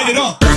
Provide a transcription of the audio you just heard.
light it up.